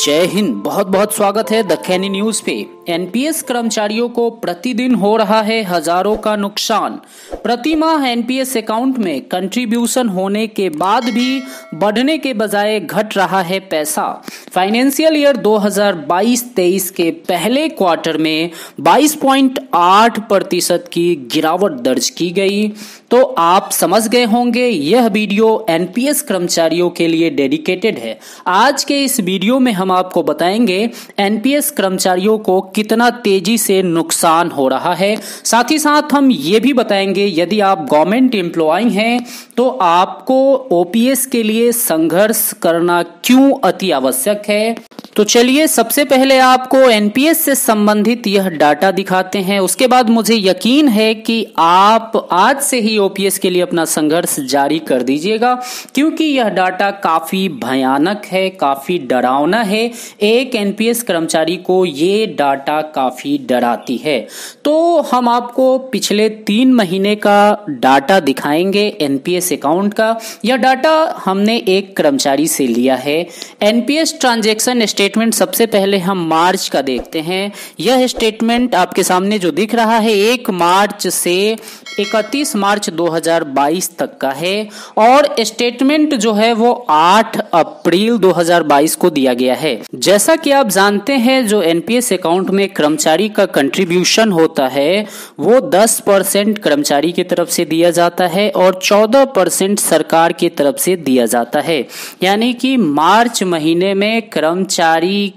जय हिंद। बहुत बहुत स्वागत है दखैनी न्यूज़ पे। एनपीएस कर्मचारियों को प्रतिदिन हो रहा है हज़ारों का नुकसान। प्रति माह एनपीएस अकाउंट में कंट्रीब्यूशन होने के बाद भी बढ़ने के बजाय घट रहा है पैसा। फाइनेंशियल ईयर 2022-23 के पहले क्वार्टर में 22.8 प्रतिशत की गिरावट दर्ज की गई। तो आप समझ गए होंगे, यह वीडियो एनपीएस कर्मचारियों के लिए डेडिकेटेड है। आज के इस वीडियो में हम आपको बताएँगे एनपीएस कर्मचारियों को कितना तेज़ी से नुकसान हो रहा है। साथ ही साथ हम ये भी बताएँगे, यदि आप गवर्नमेंट एम्प्लॉय हैं तो आपको ओपीएस के लिए संघर्ष करना क्यों अति आवश्यक है? तो चलिए सबसे पहले आपको एनपीएस से संबंधित यह डाटा दिखाते हैं। उसके बाद मुझे यकीन है कि आप आज से ही ओपीएस के लिए अपना संघर्ष जारी कर दीजिएगा, क्योंकि यह डाटा काफ़ी भयानक है, काफ़ी डरावना है। एक एनपीएस कर्मचारी को ये डाटा काफ़ी डराती है। तो हम आपको पिछले तीन महीने का डाटा दिखाएँगे एनपीएस अकाउंट का। यह डाटा हमने एक कर्मचारी से लिया है। एनपीएस ट्रांजेक्शन स्टेटमेंट सबसे पहले हम मार्च का देखते हैं। यह स्टेटमेंट आपके सामने जो दिख रहा है, एक मार्च से 31 मार्च 2022 तक का है और स्टेटमेंट जो है वो 8 अप्रैल 2022 को दिया गया है। जैसा कि आप जानते हैं, जो एनपीएस अकाउंट में कर्मचारी का कंट्रीब्यूशन होता है, वो 10 परसेंट कर्मचारी की तरफ़ से दिया जाता है और 14 परसेंट सरकार की तरफ़ से दिया जाता है। यानी कि मार्च महीने में कर्मचारी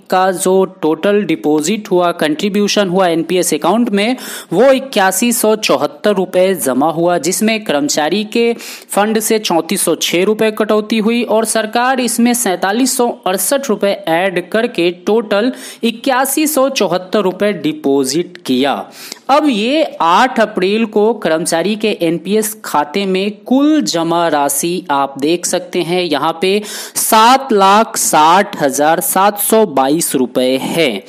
का जो टोटल डिपॉजिट हुआ कंट्रीब्यूशन हुआ एनपीएस अकाउंट में, वो इक्यासी सौ चौहत्तर रुपए जमा हुआ, जिसमें कर्मचारी के फंड से चौंतीस सौ छह रुपए कटौती हुई और सरकार इसमें सैतालीस सौ अड़सठ रुपए ऐड करके टोटल इक्यासी सौ चौहत्तर रुपए डिपॉजिट किया। अब ये 8 अप्रैल को कर्मचारी के एनपीएस खाते में कुल जमा राशि आप देख सकते हैं। यहाँ पे सात लाख साठ हज़ार सात सौ बाईस रुपए है।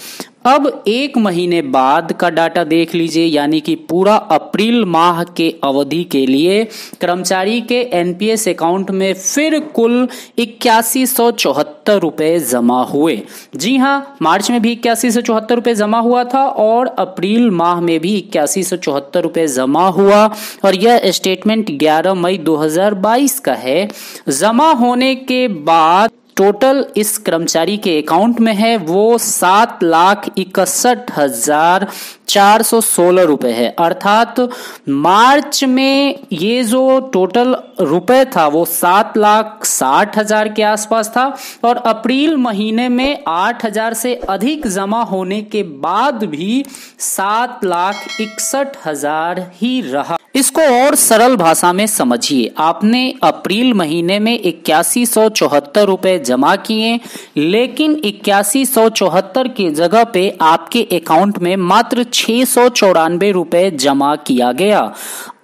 अब एक महीने बाद का डाटा देख लीजिए, यानी कि पूरा अप्रैल माह के अवधि के लिए, कर्मचारी के एनपीएस अकाउंट में फिर कुल इक्यासी सौ चौहत्तर रुपए जमा हुए। जी हाँ मार्च में भी इक्यासी सौ चौहत्तर रुपए जमा हुआ था और अप्रैल माह में भी इक्यासी सौ चौहत्तर रुपए जमा हुआ। और यह स्टेटमेंट 11 मई 2022 का है। जमा होने के बाद टोटल इस कर्मचारी के अकाउंट में है वो सात लाख इकसठ हज़ार चार सौ सोलह रुपए है। अर्थात मार्च में ये जो टोटल रुपए था, वो सात लाख साठ हज़ार के आसपास था और अप्रैल महीने में आठ हज़ार से अधिक जमा होने के बाद भी सात लाख इकसठ हज़ार ही रहा। इसको और सरल भाषा में समझिए। आपने अप्रैल महीने में इक्यासी सौ चौहत्तर रुपए जमा किए, लेकिन इक्यासी सौ चौहत्तर की जगह पे आपके अकाउंट में मात्र छह सौ चौरानवे रुपए जमा किया गया।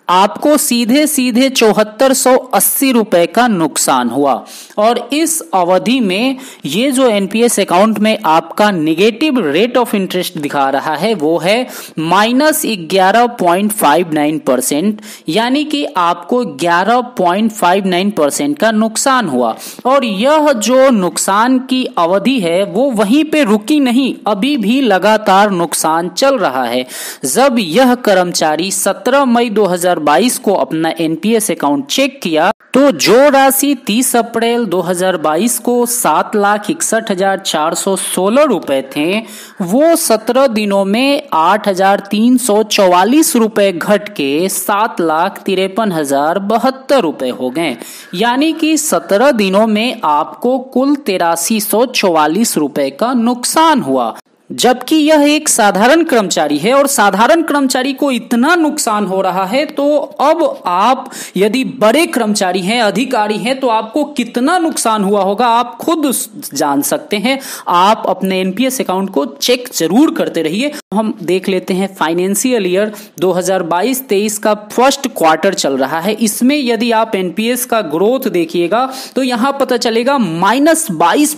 आपको सीधे सीधे चौहत्तर सौ अस्सी रुपए का नुकसान हुआ। और इस अवधि में ये जो एनपीएस अकाउंट में आपका निगेटिव रेट ऑफ़ इंटरेस्ट दिखा रहा है, वो है माइनस ग्यारह पॉइंट फाइव नाइन परसेंट, यानी कि आपको ग्यारह पॉइंट फाइव नाइन परसेंट का नुकसान हुआ। और यह जो नुकसान की अवधि है, वो वहीं पे रुकी नहीं, अभी भी लगातार नुकसान चल रहा है। जब यह कर्मचारी सत्रह मई दो 2022 को अपना एनपीएस अकाउंट चेक किया तो जो राशि 30 अप्रैल 2022 को सात लाख इकसठ हज़ार चार सौ सोलह रुपए थे, वो सत्रह दिनों में आठ हज़ार तीन सौ चौवालीस रुपए घट के सात लाख तिरपन हज़ार बहत्तर रुपए हो गए। यानी कि सत्रह दिनों में आपको कुल तिरासी सौ चौवालीस रुपए का नुकसान हुआ। जबकि यह एक साधारण कर्मचारी है और साधारण कर्मचारी को इतना नुकसान हो रहा है तो अब आप यदि बड़े कर्मचारी हैं, अधिकारी हैं तो आपको कितना नुकसान हुआ होगा, आप खुद जान सकते हैं। आप अपने एनपीएस अकाउंट को चेक ज़रूर करते रहिए। हम देख लेते हैं, फाइनेंशियल ईयर 2022-23 का फ़र्स्ट क्वार्टर चल रहा है। इसमें यदि आप एनपीएस का ग्रोथ देखिएगा तो यहाँ पता चलेगा, माइनस बाईस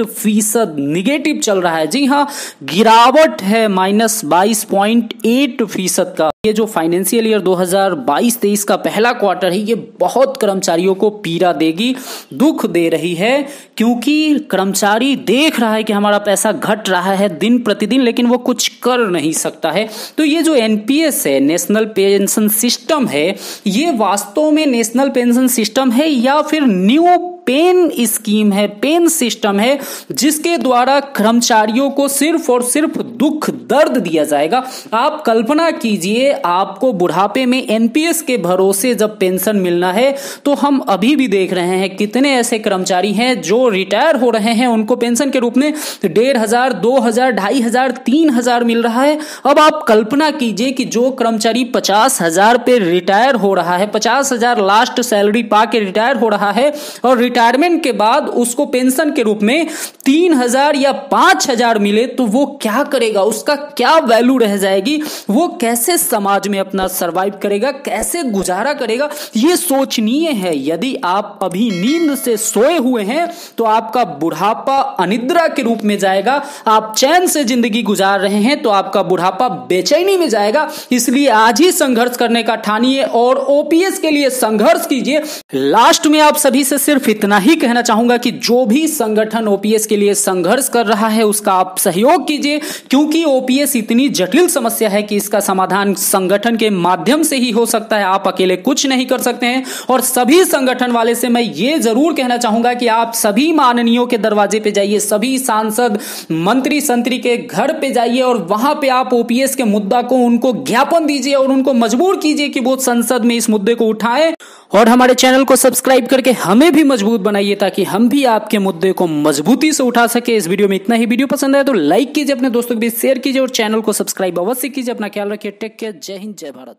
फ़ीसद निगेटिव चल रहा है। जी हाँ। गिरावट है माइनस बाईस पॉइंट एट फ़ीसद का। ये जो फाइनेंशियल ईयर 2022-23 का पहला क्वार्टर है, ये बहुत कर्मचारियों को पीड़ा देगी, दुख दे रही है, क्योंकि कर्मचारी देख रहा है कि हमारा पैसा घट रहा है दिन प्रतिदिन, लेकिन वो कुछ कर नहीं सकता है। तो ये जो एनपीएस है नेशनल पेंशन सिस्टम है, ये वास्तव में नेशनल पेंशन सिस्टम है या फिर न्यू पेन स्कीम है, पेन सिस्टम है, जिसके द्वारा कर्मचारियों को सिर्फ़ और सिर्फ़ दुख, दर्द दिया जाएगा। आप कल्पना कीजिए, आपको बुढ़ापे में एनपीएस के भरोसे जब पेंशन मिलना है तो हम अभी भी देख रहे हैं कितने ऐसे कर्मचारी हैं जो रिटायर हो रहे हैं, उनको पेंशन के रूप में डेढ़ हज़ार, दो हज़ार, ढाई हज़ार, तीन हज़ार मिल रहा है। अब आप कल्पना कीजिए कि जो कर्मचारी पचास हज़ार पे रिटायर हो रहा है, पचास हज़ार लास्ट सैलरी पा के रिटायर हो रहा है, और रिटायरमेंट के बाद उसको पेंशन के रूप में तीन हज़ार या पाँच हज़ार मिले तो वो क्या करेगा? उसका क्या वैल्यू रह जाएगी? वो कैसे समाज में अपना सर्वाइव करेगा? कैसे गुजारा करेगा? ये सोचनीय है। यदि आप अभी नींद से सोए हुए हैं तो आपका बुढ़ापा अनिद्रा के रूप में जाएगा। आप चैन से ज़िंदगी गुजार रहे हैं तो आपका बुढ़ापा बेचैनी में जाएगा। इसलिए आज ही संघर्ष करने का ठानिए और ओपीएस के लिए संघर्ष कीजिए। लास्ट में आप सभी से सिर्फ़ इतना ही कहना चाहूँगा कि जो भी संगठन ओपीएस के लिए संघर्ष कर रहा है, उसका आप सहयोग कीजिए, क्योंकि ओपीएस इतनी जटिल समस्या है कि इसका समाधान संगठन के माध्यम से ही हो सकता है। आप अकेले कुछ नहीं कर सकते हैं। और सभी संगठन वाले से मैं ये ज़रूर कहना चाहूँगा कि आप सभी माननीयों के दरवाजे पे जाइए, सभी सांसद, मंत्री, संतरी के घर पे जाइए और वहाँ पे आप ओपीएस के मुद्दा को, उनको ज्ञापन दीजिए और उनको मजबूर कीजिए कि वो संसद में इस मुद्दे को उठाएँ। और हमारे चैनल को सब्सक्राइब करके हमें भी मज़बूत बनाइए ताकि हम भी आपके मुद्दे को मजबूती से उठा सके। इस वीडियो में इतना ही। वीडियो पसंद आए तो लाइक कीजिए, अपने दोस्तों के बीच शेयर कीजिए और चैनल को सब्सक्राइब अवश्य कीजिए। अपना ख्याल रखिए। टेक केयर जय हिंद, जय भारत।